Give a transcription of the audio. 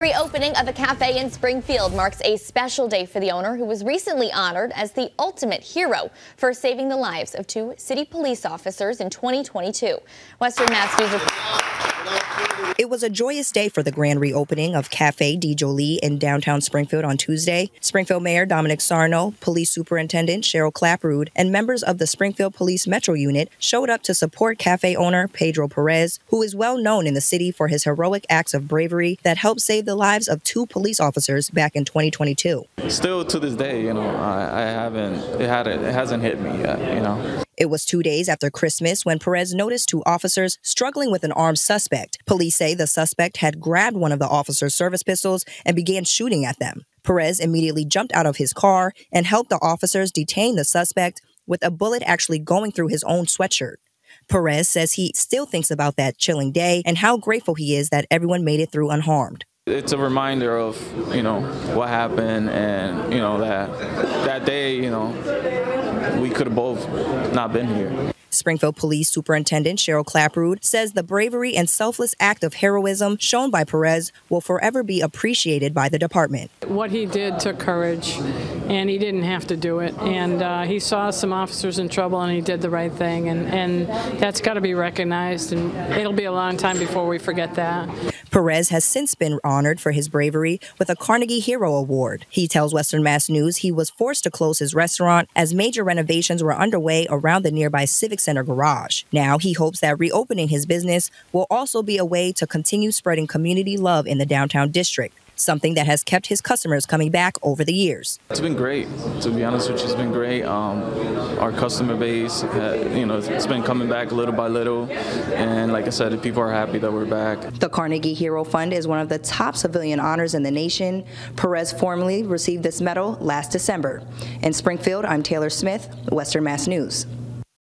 Reopening of a cafe in Springfield marks a special day for the owner who was recently honored as the ultimate hero for saving the lives of two city police officers in 2022. Western Mass News it was a joyous day for the grand reopening of Cafe Di Jolie in downtown Springfield on Tuesday. Springfield Mayor Dominic Sarno, Police Superintendent Cheryl Clapprood, and members of the Springfield Police Metro Unit showed up to support cafe owner Pedro Perez, who is well known in the city for his heroic acts of bravery that helped save the lives of two police officers back in 2022. Still to this day, you know, I, I haven't, it, had, it hasn't hit me yet, you know. It was two days after Christmas when Perez noticed two officers struggling with an armed suspect. Police say the suspect had grabbed one of the officer's service pistols and began shooting at them. Perez immediately jumped out of his car and helped the officers detain the suspect with a bullet actually going through his own sweatshirt. Perez says he still thinks about that chilling day and how grateful he is that everyone made it through unharmed. It's a reminder of, you know, what happened and, you know, that that day, you know, we could have both not been here. Springfield Police Superintendent Cheryl Clapprood says the bravery and selfless act of heroism shown by Perez will forever be appreciated by the department. What he did took courage, and he didn't have to do it. And uh, he saw some officers in trouble, and he did the right thing. And, and that's got to be recognized, and it'll be a long time before we forget that. Perez has since been honored for his bravery with a Carnegie Hero Award. He tells Western Mass News he was forced to close his restaurant as major renovations were underway around the nearby Civic Center garage. Now he hopes that reopening his business will also be a way to continue spreading community love in the downtown district something that has kept his customers coming back over the years. It's been great. To be honest with you, it's been great. Um, our customer base, uh, you know, it's been coming back little by little. And like I said, people are happy that we're back. The Carnegie Hero Fund is one of the top civilian honors in the nation. Perez formally received this medal last December. In Springfield, I'm Taylor Smith, Western Mass News.